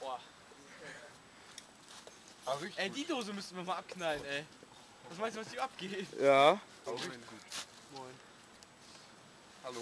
Boah. Aber richtig Ey, die Dose müssten wir mal abknallen, ey. Was meinst du, was die abgeht? Ja. Aber richtig gut. Moin. Hallo.